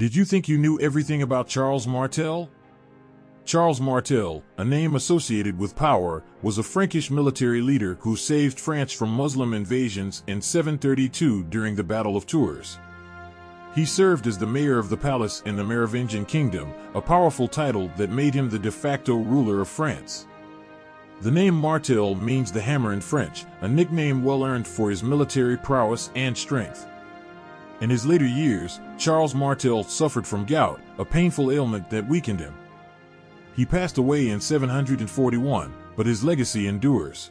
Did you think you knew everything about Charles Martel? Charles Martel, a name associated with power, was a Frankish military leader who saved France from Muslim invasions in 732 during the Battle of Tours. He served as the mayor of the palace in the Merovingian kingdom, a powerful title that made him the de facto ruler of France. The name Martel means the hammer in French, a nickname well earned for his military prowess and strength. In his later years, Charles Martel suffered from gout, a painful ailment that weakened him. He passed away in 741, but his legacy endures.